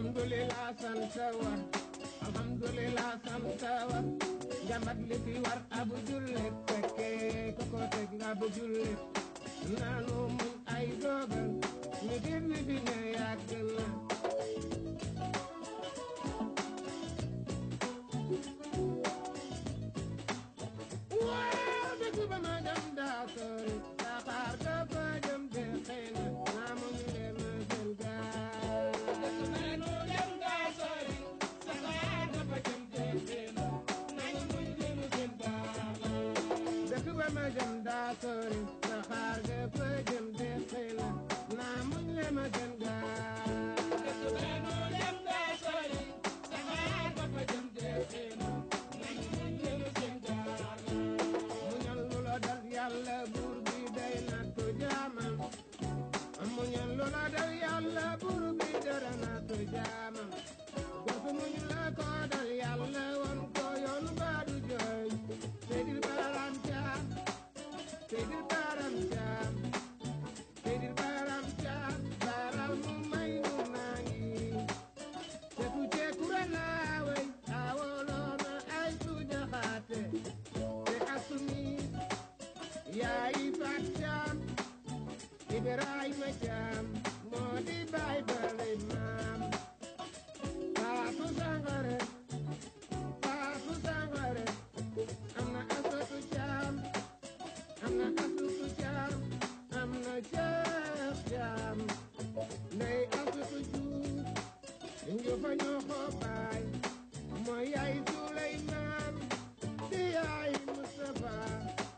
alhamdulillah sant war alhamdulillah sant war njambat li fi war abu jullit dëkk ba ndey asutu juuf njufa ñoo ko baay mooy yaay Suleymaan di yaay Mustafa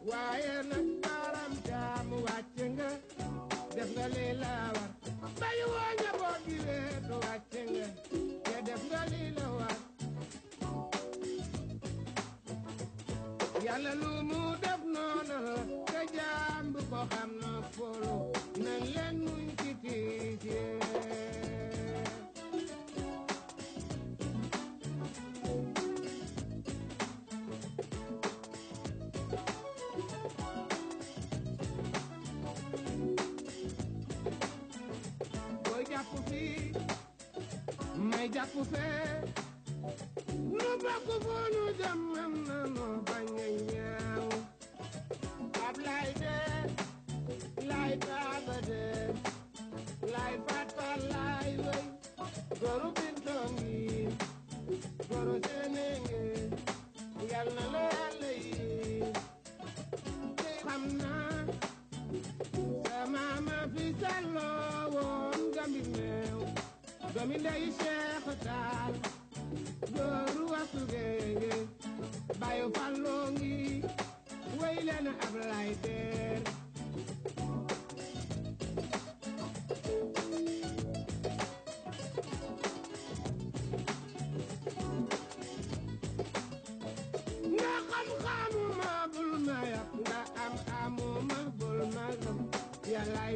waaye nag baram jaam wàcc nga def nga lii la war bayu woo njaboot gi weetu wàcc nga te def nga lii la war yàlla lu jàpp fee nu bokk fu nu na noo bañ a ñaaw ab lay dee lay taaba dee lay faat faat lay wéy goru bintongi goru senenge yal na la yàlla yi xam naa sama ma fi salloo woon gambi meew doomi ndey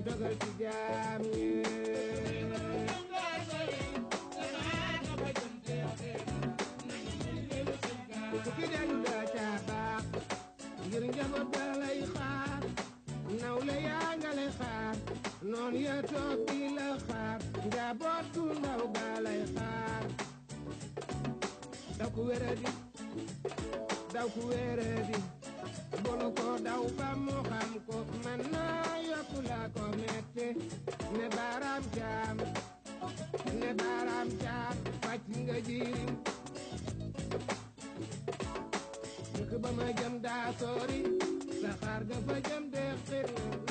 daw ku ku wéradi bonu ko daw ba mu xam ko man naa yokku la ko ne baaraam jaam ne baaraam jaam fàcc nga jirim dëkk ba ma jëm daa sori saxaar ga fa jëm de xir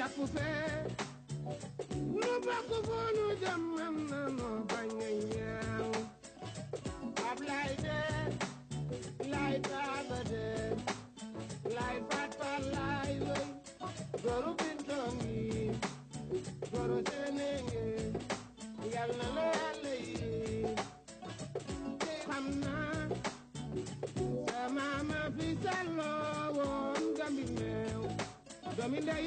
jàpp fee nu bokk fu nu jëm na noo bañ a ñaaw ab lay dee lay taaba dee lay faat faat lay wéy goru bintongi goru senenge yal na la yàlla yi xam naa sama ma fi salloo woon doomi ndey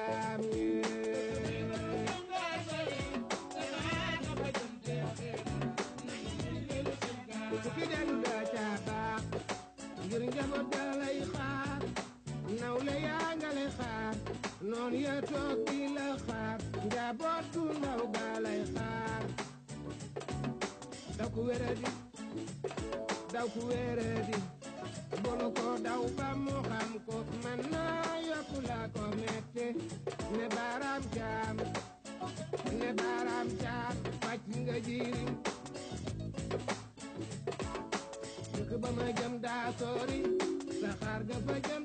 noon ya toog xaar. Njaboot gu ndaw ga lay xaar. Daw ku wéradi daw ko daw ba mu xam ko man naa ko metti. Ne baaraam jaam ne baaraam jaam wàcc nga jirim. Dëkk ba ma jëm daa sori saxaar ga jëm